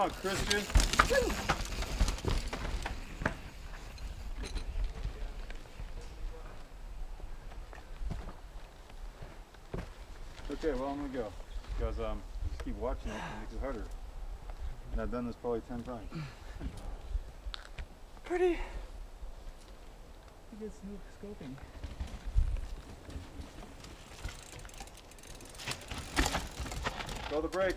Come on, Christian. Okay, well, I'm gonna go. Because um, just keep watching it, it makes it harder. And I've done this probably 10 times. Pretty. Good scoping. Throw the brake.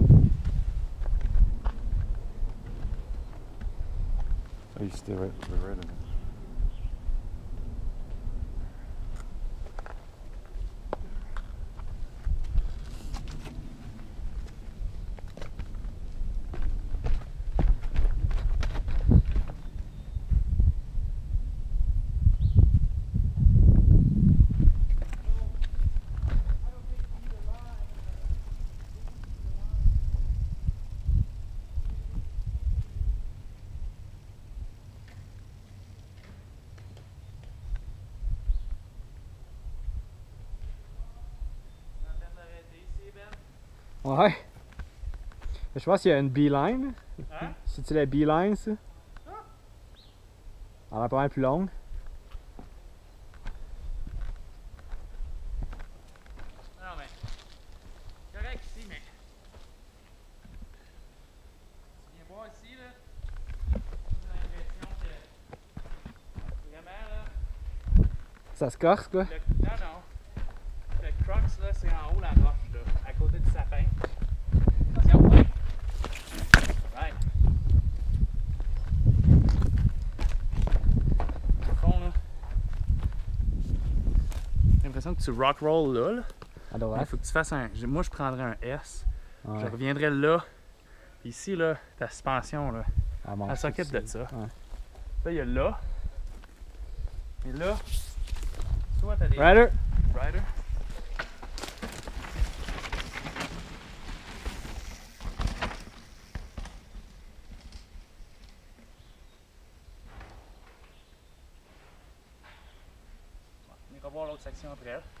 Oh, you stay right, right in it. Ouais. Je pense qu'il y a une beeline. Hein? C'est-tu la beeline, ça? Elle a l'air pas mal plus longue. Non, mais. Correct ici, mais. Tu viens voir ici, là. J'ai l'impression que. Vraiment, là. Ça se corse, quoi. Le, non, non. Le crux, là, c'est en haut la roche, là, à côté du sapin. Attention, ouais. Au fond, là. J'ai l'impression que tu rockroll là, là. À Il faut que tu fasses un. Moi, je prendrais un S. Je Ouais. reviendrais là. Ici, là, ta suspension, là, Elle monte elle s'occupe de ça. Ouais. Là, il y a là. Et là, soit t'as des. Rider! Rider. L'autre section après elle.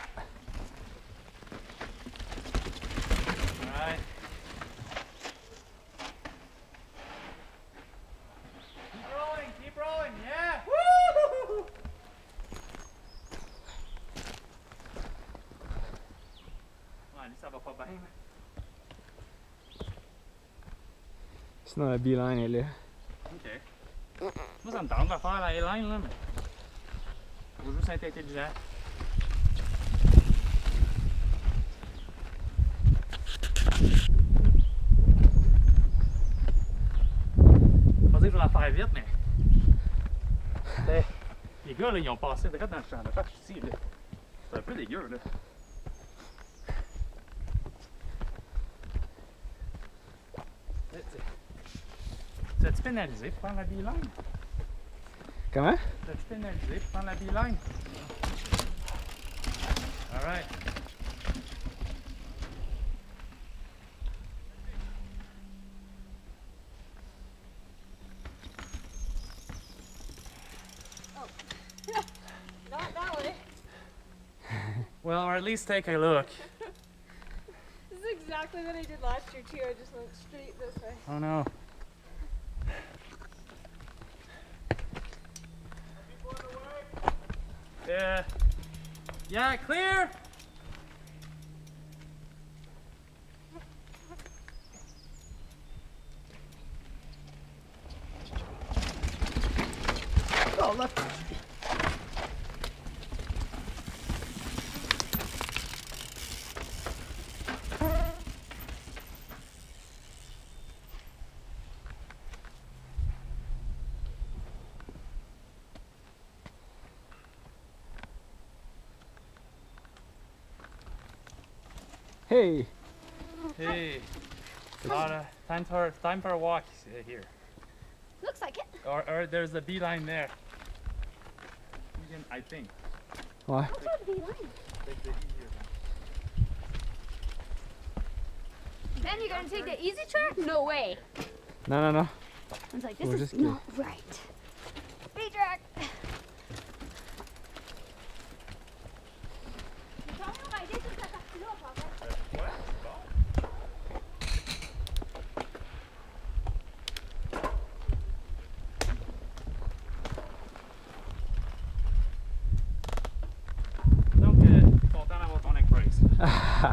Sinon, la beeline est là. Ok. Moi, ça me tente de faire la A-line, là, mais. Faut juste être intelligent. Pas dire que je vais la faire vite, mais. Les gars, là, ils ont passé direct dans le champ de roche ici, là. C'est un peu dégueu. Là, T'as-tu pénalisé pour prendre la B-line? Comment? T'as-tu pénalisé pour prendre la B-line? All right. Oh, well, or at least take a look. this is exactly what I did last year too. I just went straight this way. Oh no. Yeah. Yeah, clear. Hey! Hey. Laura, time for time for a walk here. Looks like it. Or, or there's a beeline there. You can- I think. Ouais. What's that beeline? Take the easier one. Then you're gonna take the easy track? No way. Non, non, non. I was like, this We're is not right.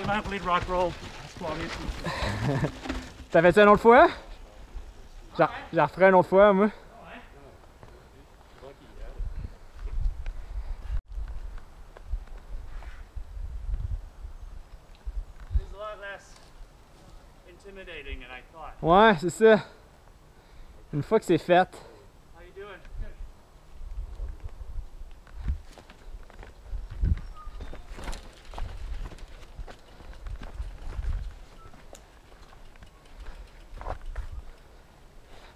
De rock roll. T'as fait ça une autre fois? J'en referai une autre fois, moi. Ouais, c'est ça. Une fois que c'est fait.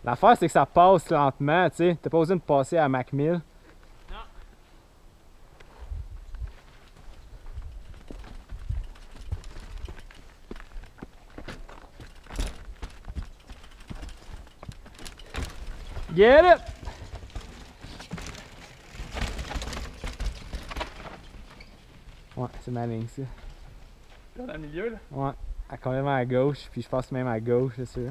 L'affaire, c'est que ça passe lentement, tu sais. T'as pas besoin de passer à Mac 1000. Non. Get it! Ouais, c'est ma ligne, ça. Dans le milieu, là? Ouais, à complètement à gauche, puis je passe même à gauche, c'est sûr.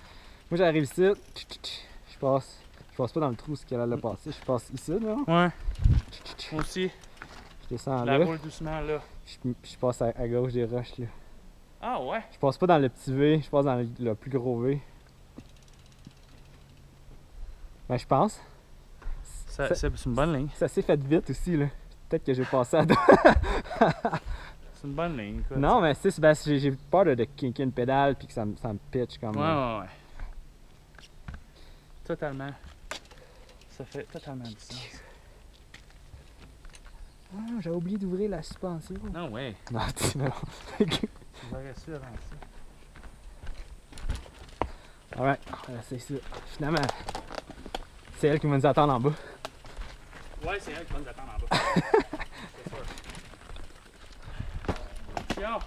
Moi, j'arrive ici, je passe. Je passe pas dans le trou ce qu'elle a passer, je passe ici, là. Ouais. Moi aussi. Je descends La là, roule doucement, là. je, je passe à, à gauche des roches, là. Ah ouais? Je passe pas dans le petit V, je passe dans le, le plus gros V. Ben, je pense. Ça- Ça- C'est une bonne ligne. Ça s'est fait vite aussi, là. Peut-être que j'ai passé à C'est une bonne ligne, quoi. Non, mais c'est j'ai- peur de, de kinker une pédale puis que ça, me- ça me pitch comme. Ouais, ouais, ouais. Totalement. Ça fait totalement du sens. Ah, j'ai oublié d'ouvrir la suspension. Non, ouais. Non, tu non. J'aurais su avant ça. Alright, euh, c'est ça. Finalement, c'est elle qui va nous attendre en bas. Ouais, c'est elle qui va nous attendre en bas. c'est sûr. Tiens.